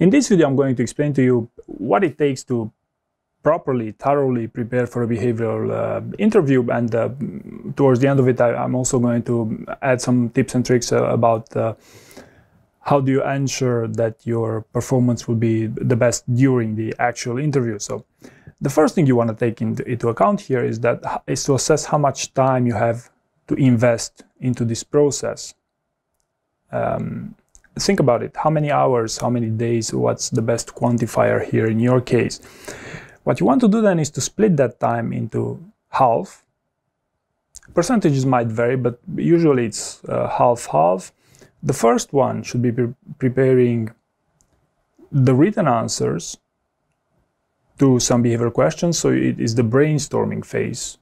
In this video, I'm going to explain to you what it takes to properly, thoroughly prepare for a behavioral uh, interview. And uh, towards the end of it, I, am also going to add some tips and tricks uh, about uh, how do you ensure that your performance will be the best during the actual interview. So the first thing you want to take into, account here is that is to assess how much time you have to invest into this process. Um, think about it. How many hours, how many days, what's the best quantifier here in your case? What you want to do then is to split that time into half. Percentages might vary, but usually it's uh, half-half. The first one should be pre preparing the written answers to some behavior questions. So it is the brainstorming phase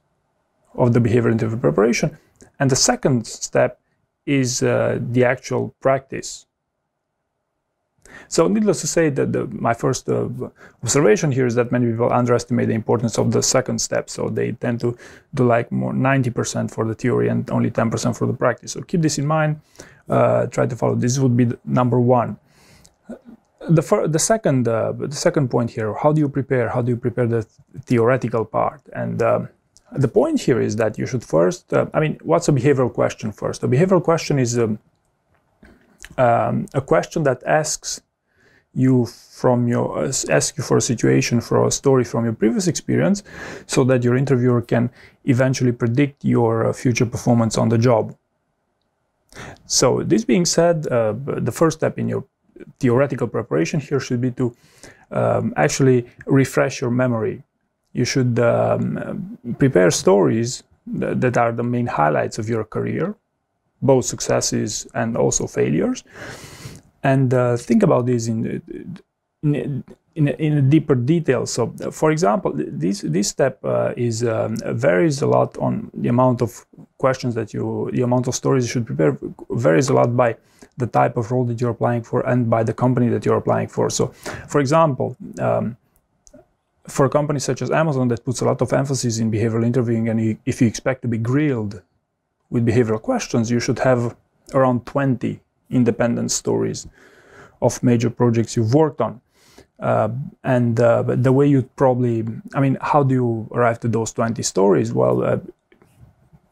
of the behavior interview preparation. And the second step is uh, the actual practice so needless to say that the, my first uh, observation here is that many people underestimate the importance of the second step. So they tend to do like more 90% for the theory and only 10% for the practice. So keep this in mind. Uh, try to follow. This would be number one. The, the second uh, the second point here. How do you prepare? How do you prepare the theoretical part? And um, the point here is that you should first. Uh, I mean, what's a behavioral question first? A behavioral question is. Um, um, a question that asks you from your uh, ask you for a situation for a story from your previous experience so that your interviewer can eventually predict your uh, future performance on the job. So this being said uh, the first step in your theoretical preparation here should be to um, actually refresh your memory. You should um, prepare stories that are the main highlights of your career both successes and also failures and uh, think about this in in, in, in a deeper detail. So, for example, this this step uh, is um, varies a lot on the amount of questions that you, the amount of stories you should prepare varies a lot by the type of role that you're applying for and by the company that you're applying for. So, for example. Um, for a company such as Amazon that puts a lot of emphasis in behavioral interviewing, and you, if you expect to be grilled with behavioral questions, you should have around 20 independent stories of major projects you've worked on. Uh, and uh, the way you probably, I mean, how do you arrive to those 20 stories? Well, uh,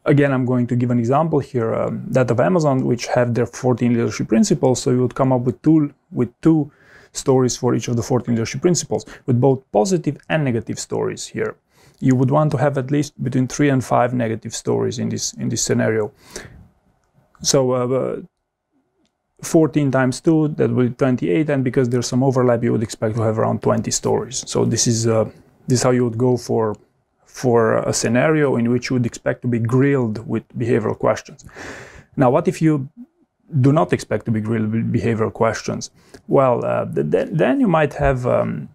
again, I'm going to give an example here, um, that of Amazon, which have their 14 leadership principles. So you would come up with two, with two stories for each of the 14 leadership principles, with both positive and negative stories here. You would want to have at least between three and five negative stories in this in this scenario. So uh, 14 times 2, that would be 28, and because there's some overlap, you would expect to have around 20 stories. So this is uh, this is how you would go for for a scenario in which you would expect to be grilled with behavioral questions. Now, what if you do not expect to be grilled with behavioral questions? Well, uh, th- then you might have um,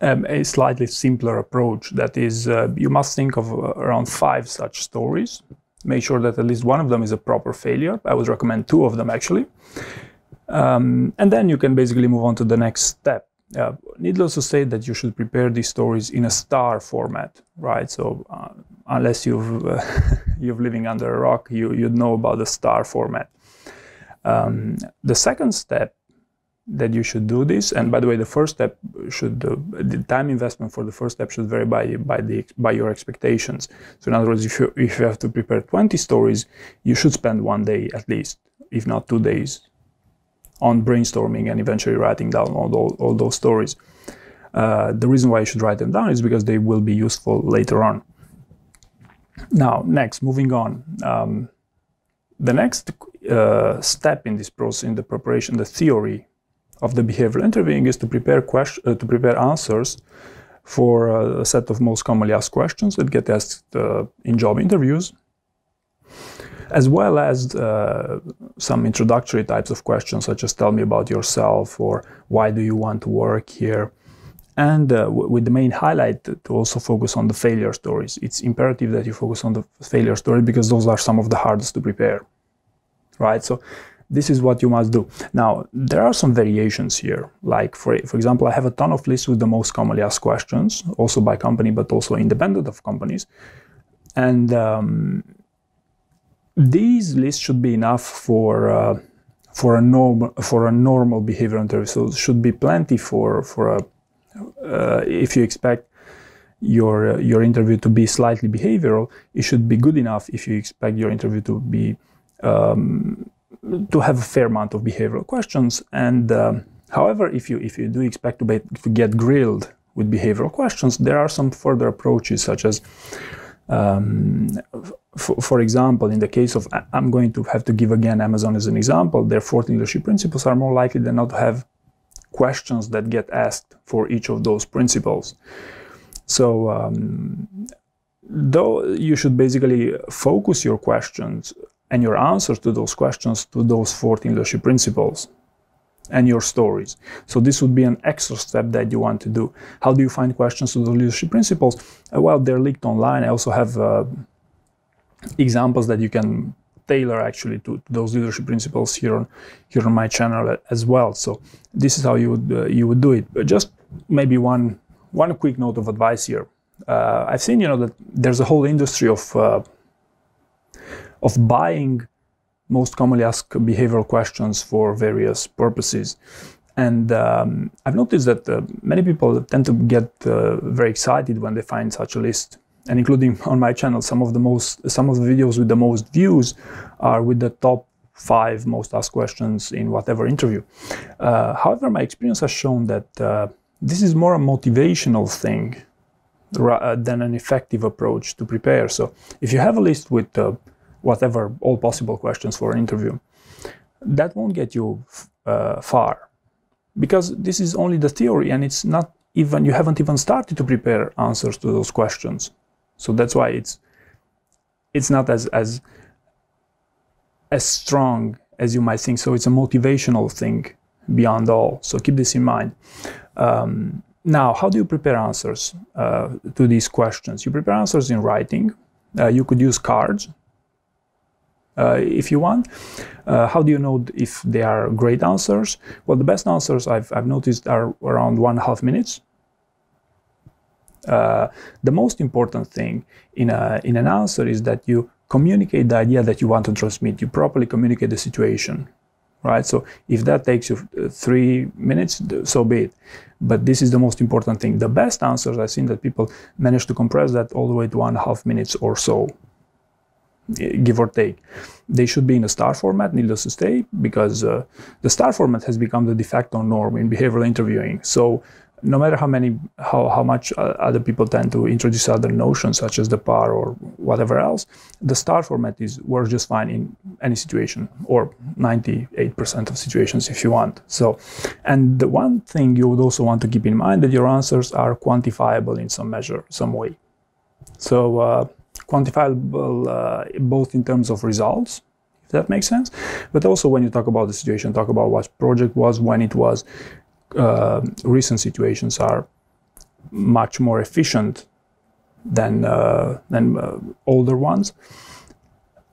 um, a slightly simpler approach. That is, uh, you must think of uh, around five such stories make sure that at least one of them is a proper failure. I would recommend two of them actually. Um, and then you can basically move on to the next step. Uh, needless to say that you should prepare these stories in a STAR format, right? So uh, unless you've uh, you're living under a rock, you you'd know about the STAR format. Um, the second step that you should do this. And by the way, the first step should uh, the time investment for the first step should vary by by the by your expectations. So in other words, if you if you have to prepare 20 stories, you should spend one day at least, if not two days, on brainstorming and eventually writing down all, all, all those stories. Uh, the reason why you should write them down is because they will be useful later on. Now, next, moving on. Um, the next uh, step in this process, in the preparation, the theory of the behavioral interviewing is to prepare question, uh, to prepare answers for uh, a set of most commonly asked questions that get asked uh, in job interviews, as well as uh, some introductory types of questions, such as "Tell me about yourself" or "Why do you want to work here." And uh, with the main highlight to also focus on the failure stories. It's imperative that you focus on the failure story because those are some of the hardest to prepare, right? So this is what you must do. Now, there are some variations here. Like, for, for example, I have a ton of lists with the most commonly asked questions, also by company, but also independent of companies. And um, these lists should be enough for, uh, for a normal for a normal behavioral interview. So it should be plenty for for a uh, if you expect your uh, your interview to be slightly behavioral, it should be good enough if you expect your interview to be um, to have a fair amount of behavioral questions. And um, however, if you if you do expect to, be, to get grilled with behavioral questions, there are some further approaches such as um, for example, in the case of, I'm going to have to give again Amazon as an example, their 14 leadership principles are more likely than not to have questions that get asked for each of those principles. So, um, though you should basically focus your questions and your answers to those questions to those 14 leadership principles and your stories. So this would be an extra step that you want to do. How do you find questions to the leadership principles? Uh, well, they're leaked online. I also have uh, examples that you can tailor actually to, to, those leadership principles here on here on my channel as well. So this is how you would uh, you would do it. But just maybe one one quick note of advice here. Uh, I've seen you know that there's a whole industry of uh, of buying most commonly asked behavioral questions for various purposes. And um, I've noticed that uh, many people tend to get uh, very excited when they find such a list. And including on my channel, some of the most, some of the videos with the most views are with the top five most asked questions in whatever interview. Uh, however, my experience has shown that uh, this is more a motivational thing than an effective approach to prepare. So if you have a list with uh, whatever, all possible questions for an interview. That won't get you uh, far because this is only the theory and it's not even, you haven't even started to prepare answers to those questions. So that's why it's, it's not as, as, as strong as you might think. So it's a motivational thing beyond all. So keep this in mind. Um, now, how do you prepare answers uh, to these questions? You prepare answers in writing. Uh, you could use cards uh, if you want. Uh, how do you know if they are great answers? Well, the best answers I've, I've noticed are around one half minutes. Uh, the most important thing in, a, in an answer is that you communicate the idea that you want to transmit. You properly communicate the situation, right? So if that takes you uh, three minutes, so be it. But this is the most important thing. The best answers I've seen that people manage to compress that all the way to one half minutes or so give or take. They should be in a STAR format, needless to say, because uh, the STAR format has become the de facto norm in behavioral interviewing. So no matter how many, how, how much uh, other people tend to introduce other notions such as the PAR or whatever else, the STAR format is works just fine in any situation or 98% of situations if you want. So, and the one thing you would also want to keep in mind that your answers are quantifiable in some measure, some way. So, uh, quantifiable uh, both in terms of results, if that makes sense, but also when you talk about the situation, talk about what project was, when it was. Uh, recent situations are much more efficient than uh, than uh, older ones,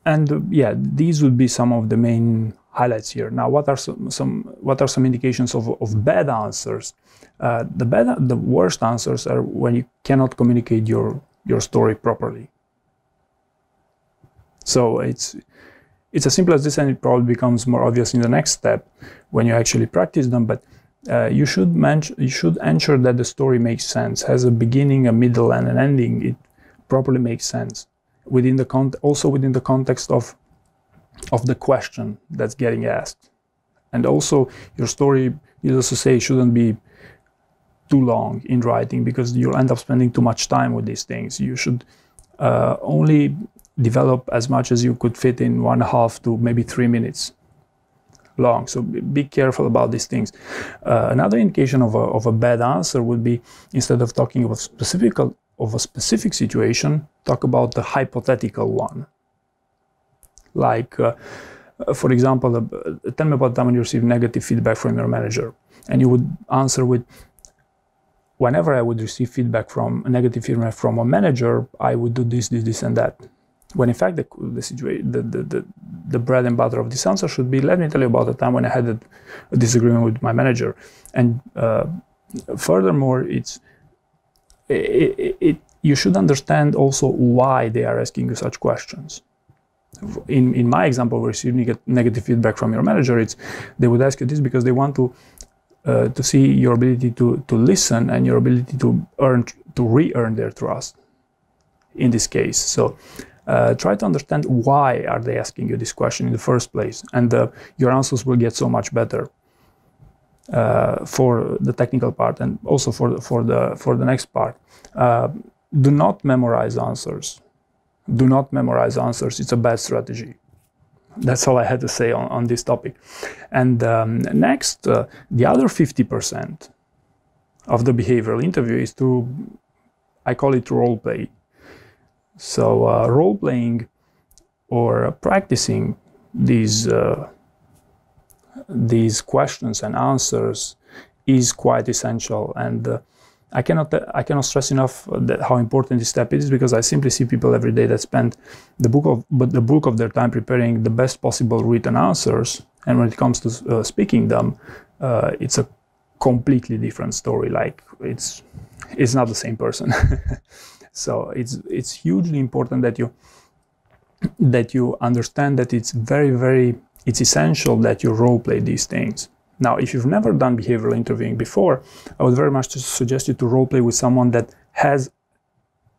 and uh, yeah, these would be some of the main highlights here. Now, what are some, some what are some indications of, of bad answers? Uh, the bad, the worst answers are when you cannot communicate your your story properly. So it's it's as simple as this, and it probably becomes more obvious in the next step when you actually practice them. But uh, you should you should ensure that the story makes sense, has a beginning, a middle, and an ending. It properly makes sense within the con- also within the context of of the question that's getting asked, and also your story, needless to say, shouldn't be too long in writing because you'll end up spending too much time with these things. You should uh, only develop as much as you could fit in one half to maybe three minutes long. So be careful about these things. Uh, another indication of a, of a bad answer would be instead of talking of a specific of a specific situation, talk about the hypothetical one. Like, uh, for example, uh, tell me about the time when you received negative feedback from your manager, and you would answer with, "Whenever I would receive feedback from a negative feedback from a manager, I would do this, this, this, and that." When in fact the, the situation the, the, the, the, bread and butter of this answer should be let me tell you about the time when i had a, a disagreement with my manager and uh, furthermore it's it, it, it, you should understand also why they are asking you such questions in, in my example, where you get negative feedback from your manager, it's they would ask you this because they want to uh, to see your ability to to listen and your ability to earn to re-earn their trust. In this case, so uh, try to understand why are they asking you this question in the first place, and uh, your answers will get so much better uh, for the technical part and also for the, for the for the next part. Uh, do not memorize answers do not memorize answers. It's a bad strategy. That's all I had to say on, on this topic. And um, next, uh, the other 50% of the behavioral interview is to, I call it role play. So, uh, role playing or practicing these, uh, these questions and answers is quite essential. And uh, I cannot I cannot stress enough that how important this step is because I simply see people every day that spend the book of but the bulk of their time preparing the best possible written answers, and when it comes to uh, speaking them, uh, it's a completely different story. Like it's it's not the same person. so it's it's hugely important that you that you understand that it's very very it's essential that you role play these things now, if you've never done behavioral interviewing before, I would very much suggest you to role play with someone that has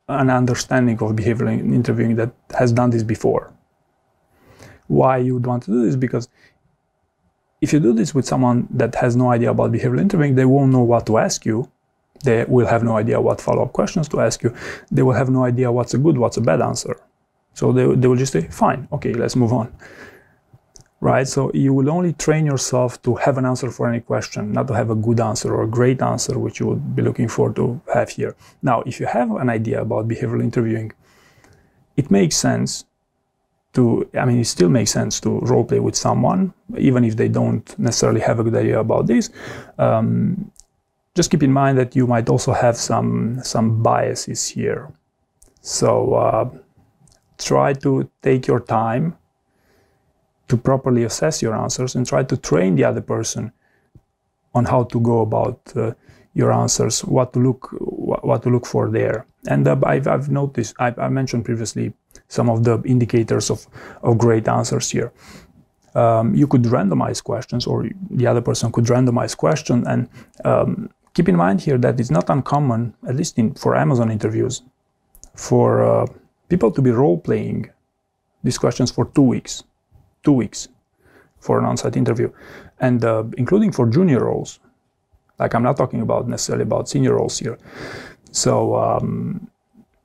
an understanding of behavioral interviewing that has done this before. Why you would want to do this? Because if you do this with someone that has no idea about behavioral interviewing, they won't know what to ask you. They will have no idea what follow-up questions to ask you. They will have no idea what's a good, what's a bad answer. So they, they will just say, fine, okay, let's move on right? So you will only train yourself to have an answer for any question, not to have a good answer or a great answer, which you would be looking for to have here. Now, if you have an idea about behavioral interviewing, it makes sense to, I mean, it still makes sense to role play with someone, even if they don't necessarily have a good idea about this. Um, just keep in mind that you might also have some, some biases here. So uh, try to take your time to properly assess your answers and try to train the other person on how to go about uh, your answers, what to look what to look for there. And uh, I've, I've, noticed, I, I, mentioned previously some of the indicators of, of great answers here. Um, you could randomize questions, or the other person could randomize questions. And um, keep in mind here that it's not uncommon, at least in, for Amazon interviews, for uh, people to be role playing these questions for two weeks two weeks for an on-site interview, and uh, including for junior roles. Like I'm not talking about necessarily about senior roles here. So um,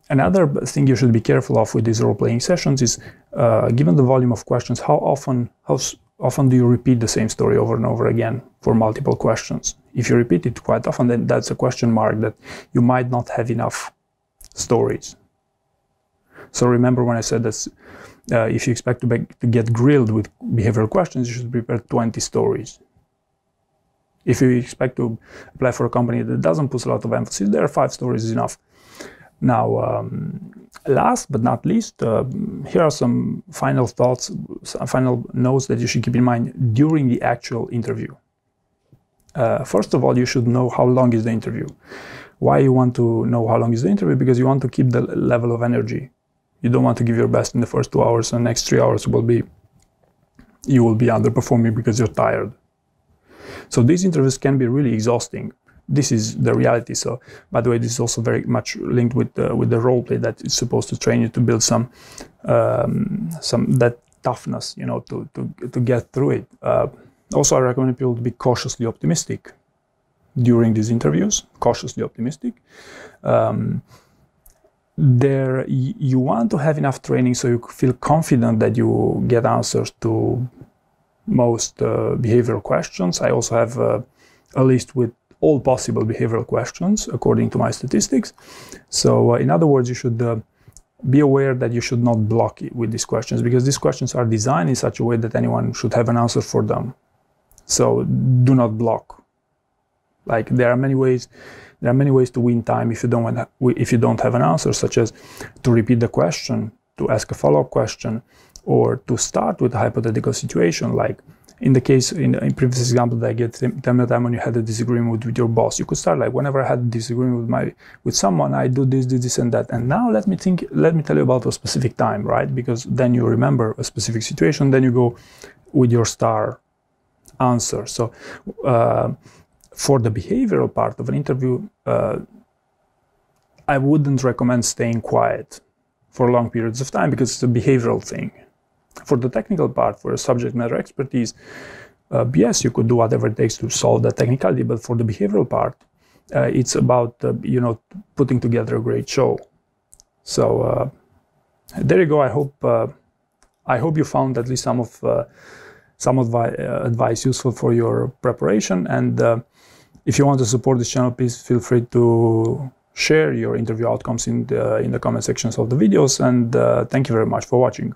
another thing you should be careful of with these role-playing sessions is, uh, given the volume of questions, how often how often do you repeat the same story over and over again for multiple questions? If you repeat it quite often, then that's a question mark that you might not have enough stories. So remember when I said that uh, if you expect to, to get grilled with behavioral questions, you should prepare 20 stories. If you expect to apply for a company that doesn't put a lot of emphasis, there are five stories enough. Now, um, last but not least, uh, here are some final thoughts, some final notes that you should keep in mind during the actual interview. Uh, first of all, you should know how long is the interview. Why you want to know how long is the interview? Because you want to keep the level of energy you don't want to give your best in the first two hours and next three hours will be you will be underperforming because you're tired so these interviews can be really exhausting this is the reality. So by the way this is also very much linked with the, with the role play that is supposed to train you to build some um, some that toughness you know to to, to get through it. Uh, also i recommend people to be cautiously optimistic during these interviews cautiously optimistic. Um, there you want to have enough training so you feel confident that you get answers to most uh, behavioral questions. I also have uh, a list with all possible behavioral questions according to my statistics. So, uh, in other words, you should uh, be aware that you should not block with these questions because these questions are designed in such a way that anyone should have an answer for them. So, do not block. Like, there are many ways there are many ways to win time if you don't want, if you don't have an answer, such as to repeat the question, to ask a follow-up question, or to start with a hypothetical situation like in the case in, in previous example that I get tell me the time when you had a disagreement with, your boss. You could start like whenever I had a disagreement with my with someone, I do this, this, this, and that. And now let me think. Let me tell you about a specific time, right? Because then you remember a specific situation. Then you go with your STAR answer. So uh, for the behavioral part of an interview, uh, I wouldn't recommend staying quiet for long periods of time because it's a behavioral thing for the technical part, for a subject matter expertise, uh, yes, you could do whatever it takes to solve the technicality, but for the behavioral part, uh, it's about uh, you know putting together a great show. So uh, there you go. I hope uh, I hope you found at least some of uh, some of my advice useful for your preparation. And if you want to support this channel, please feel free to share your interview outcomes in the in the comment sections of the videos. And thank you very much for watching.